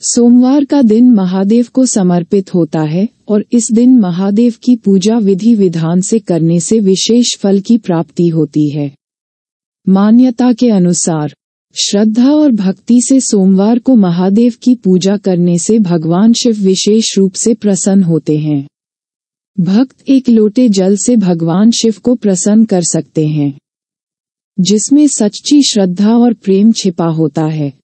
सोमवार का दिन महादेव को समर्पित होता है और इस दिन महादेव की पूजा विधि विधान से करने से विशेष फल की प्राप्ति होती है। मान्यता के अनुसार, श्रद्धा और भक्ति से सोमवार को महादेव की पूजा करने से भगवान शिव विशेष रूप से प्रसन्न होते हैं। भक्त एक लोटे जल से भगवान शिव को प्रसन्न कर सकते हैं, जिसमें सच्ची श्रद्धा और प्रेम छिपा होता है।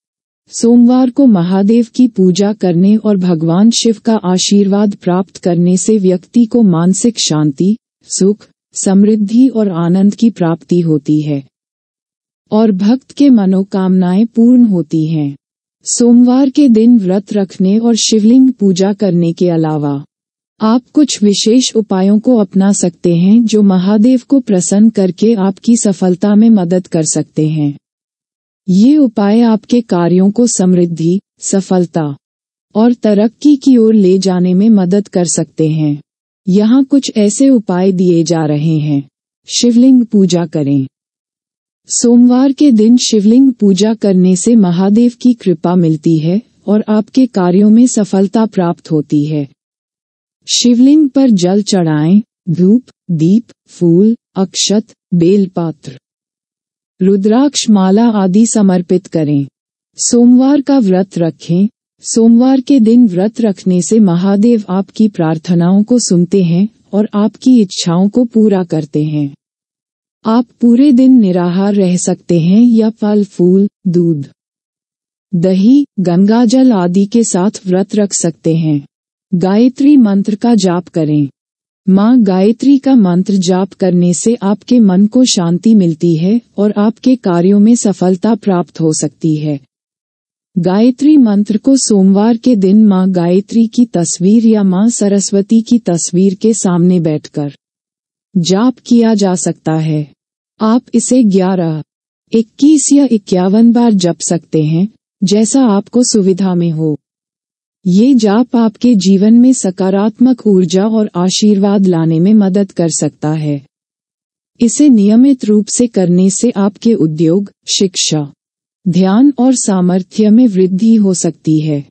सोमवार को महादेव की पूजा करने और भगवान शिव का आशीर्वाद प्राप्त करने से व्यक्ति को मानसिक शांति, सुख, समृद्धि और आनंद की प्राप्ति होती है। और भक्त के मनोकामनाएँ पूर्ण होती हैं। सोमवार के दिन व्रत रखने और शिवलिंग पूजा करने के अलावा, आप कुछ विशेष उपायों को अपना सकते हैं जो महादेव को प्रसन्न करके आपकी सफलता में मदद कर सकते हैं। ये उपाय आपके कार्यों को समृद्धि सफलता और तरक्की की ओर ले जाने में मदद कर सकते हैं। यहाँ कुछ ऐसे उपाय दिए जा रहे हैं। शिवलिंग पूजा करें। सोमवार के दिन शिवलिंग पूजा करने से महादेव की कृपा मिलती है और आपके कार्यों में सफलता प्राप्त होती है। शिवलिंग पर जल चढ़ाएँ, धूप दीप फूल अक्षत बेलपात्र। रुद्राक्ष माला आदि समर्पित करें। सोमवार का व्रत रखें। सोमवार के दिन व्रत रखने से महादेव आपकी प्रार्थनाओं को सुनते हैं और आपकी इच्छाओं को पूरा करते हैं। आप पूरे दिन निराहार रह सकते हैं या फल, फूल, दूध, दही गंगाजल आदि के साथ व्रत रख सकते हैं। गायत्री मंत्र का जाप करें। माँ गायत्री का मंत्र जाप करने से आपके मन को शांति मिलती है और आपके कार्यों में सफलता प्राप्त हो सकती है। गायत्री मंत्र को सोमवार के दिन माँ गायत्री की तस्वीर या माँ सरस्वती की तस्वीर के सामने बैठकर जाप किया जा सकता है। आप इसे 11, 21 या इक्यावन बार जप सकते हैं जैसा आपको सुविधा में हो। ये जाप आपके जीवन में सकारात्मक ऊर्जा और आशीर्वाद लाने में मदद कर सकता है। इसे नियमित रूप से करने से आपके उद्योग, शिक्षा, ध्यान और सामर्थ्य में वृद्धि हो सकती है।